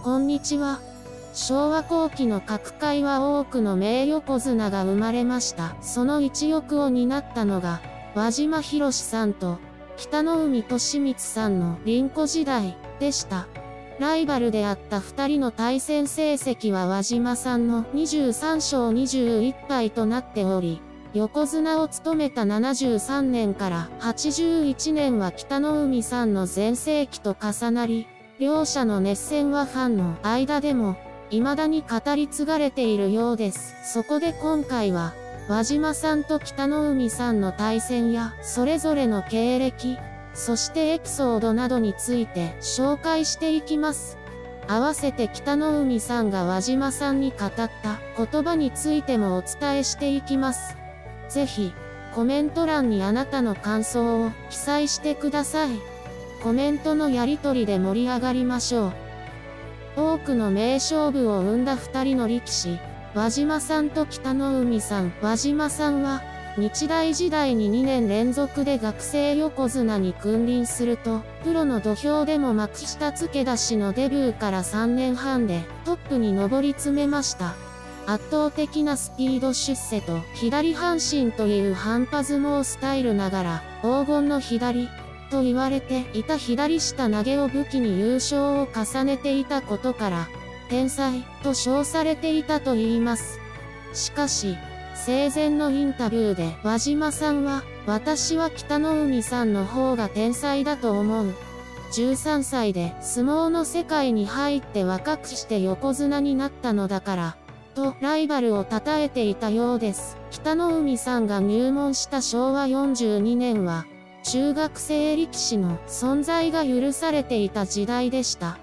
こんにちは。昭和後期の各界は多くの名横綱が生まれました。その一翼を担ったのが、輪島博さんと、北の海利光さんの凛子時代でした。ライバルであった2人の対戦成績は輪島さんの23勝21敗となっており、横綱を務めた73年から81年は北の海さんの全盛期と重なり、両者の熱戦はファンの間でも、未だに語り継がれているようです。そこで今回は、輪島さんと北の海さんの対戦や、それぞれの経歴、そしてエピソードなどについて紹介していきます。合わせて北の海さんが輪島さんに語った言葉についてもお伝えしていきます。ぜひ、コメント欄にあなたの感想を記載してください。コメントのやり取りで盛り上がりましょう。多くの名勝負を生んだ二人の力士、輪島さんと北の海さん。輪島さんは、日大時代に2年連続で学生横綱に君臨すると、プロの土俵でも幕下付け出しのデビューから3年半でトップに上り詰めました。圧倒的なスピード出世と左半身という半端相撲スタイルながら黄金の左と言われていた左下投げを武器に優勝を重ねていたことから天才と称されていたと言います。しかし、生前のインタビューで輪島さんは私は北の海さんの方が天才だと思う。13歳で相撲の世界に入って若くして横綱になったのだから、とライバルを称えていたようです。北の海さんが入門した昭和42年は、中学生力士の存在が許されていた時代でした。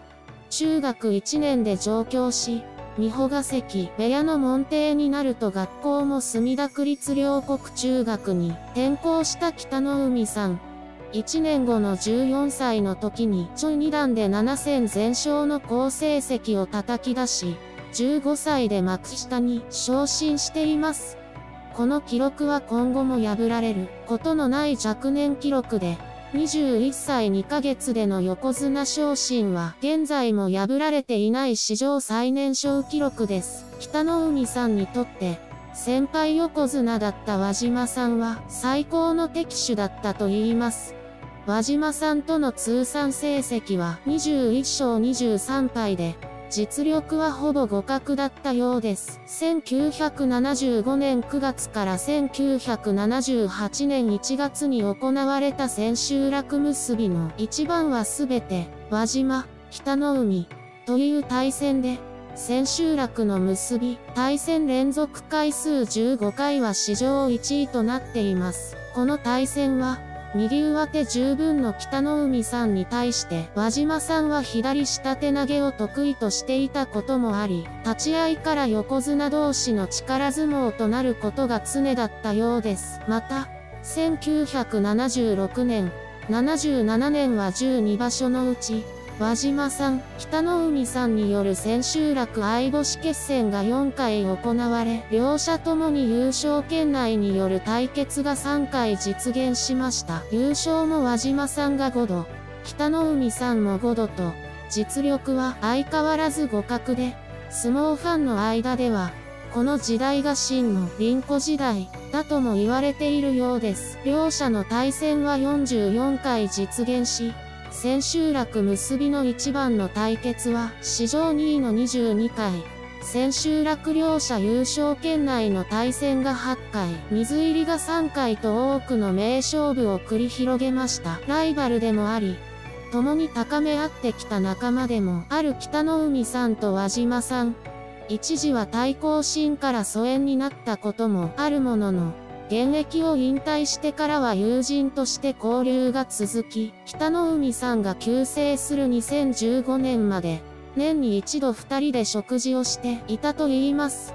中学1年で上京し、美保ヶ関部屋の門弟になると学校も墨田区立両国中学に転校した北の海さん。1年後の14歳の時に、ちょ2段で7戦全勝の好成績を叩き出し、15歳で幕下に昇進しています。この記録は今後も破られることのない若年記録で、21歳2ヶ月での横綱昇進は現在も破られていない史上最年少記録です。北の海さんにとって、先輩横綱だった輪島さんは最高の敵手だったと言います。輪島さんとの通算成績は21勝23敗で、実力はほぼ互角だったようです。1975年9月から1978年1月に行われた千秋楽結びの一番はすべて、輪島、北の海、という対戦で、千秋楽の結び、対戦連続回数15回は史上1位となっています。この対戦は、右上手十分の北の海さんに対して、輪島さんは左下手投げを得意としていたこともあり、立ち合いから横綱同士の力相撲となることが常だったようです。また、1976年、77年は12場所のうち、輪島さん、北の海さんによる千秋楽相星決戦が4回行われ、両者ともに優勝圏内による対決が3回実現しました。優勝も輪島さんが5度、北の海さんも5度と、実力は相変わらず互角で、相撲ファンの間では、この時代が真の凛子時代だとも言われているようです。両者の対戦は44回実現し、千秋楽結びの一番の対決は、史上2位の22回。千秋楽両者優勝圏内の対戦が8回、水入りが3回と多くの名勝負を繰り広げました。ライバルでもあり、共に高め合ってきた仲間でもある北の海さんと輪島さん。一時は対抗心から疎遠になったこともあるものの、現役を引退してからは友人として交流が続き、北の海さんが急成する2015年まで、年に一度二人で食事をしていたと言います。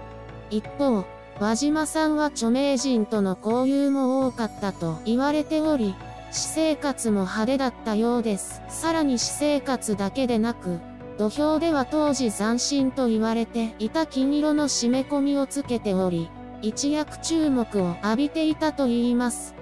一方、輪島さんは著名人との交流も多かったと言われており、私生活も派手だったようです。さらに私生活だけでなく、土俵では当時斬新と言われていた金色の締め込みをつけており、一躍注目を浴びていたと言います。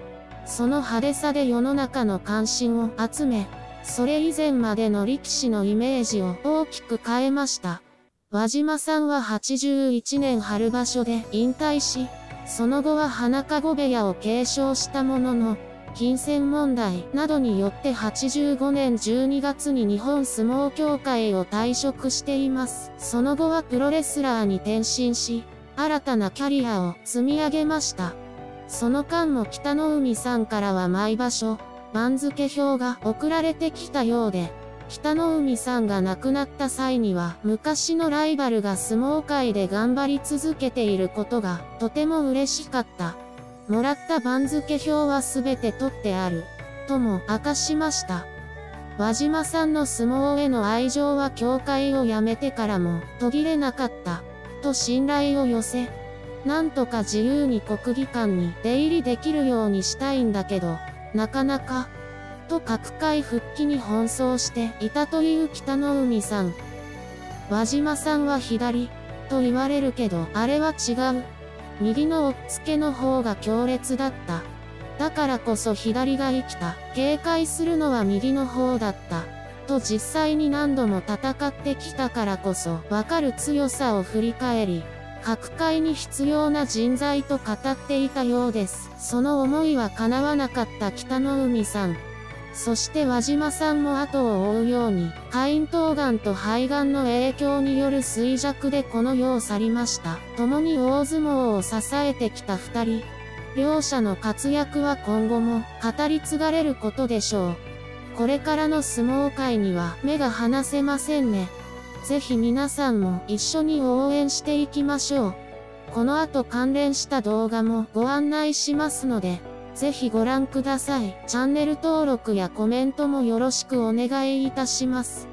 その派手さで世の中の関心を集め、それ以前までの力士のイメージを大きく変えました。輪島さんは81年春場所で引退し、その後は花籠部屋を継承したものの、金銭問題などによって85年12月に日本相撲協会を退職しています。その後はプロレスラーに転身し、新たなキャリアを積み上げました。その間も北の海さんからは毎場所、番付表が送られてきたようで、北の海さんが亡くなった際には、昔のライバルが相撲界で頑張り続けていることが、とても嬉しかった。もらった番付表は全て取ってある。とも明かしました。輪島さんの相撲への愛情は協会を辞めてからも途切れなかった。と信頼を寄せ、なんとか自由に国技館に出入りできるようにしたいんだけど、なかなか、と各界復帰に奔走していたという北の海さん。輪島さんは左、と言われるけど、あれは違う。右の押っつけの方が強烈だった。だからこそ左が生きた。警戒するのは右の方だった。と実際に何度も戦ってきたからこそ、わかる強さを振り返り、各界に必要な人材と語っていたようです。その思いは叶わなかった北の海さん。そして輪島さんも後を追うように、会員頭がんと肺がんの影響による衰弱でこの世を去りました。共に大相撲を支えてきた二人。両者の活躍は今後も語り継がれることでしょう。これからの相撲界には目が離せませんね。ぜひ皆さんも一緒に応援していきましょう。この後関連した動画もご案内しますので、ぜひご覧ください。チャンネル登録やコメントもよろしくお願いいたします。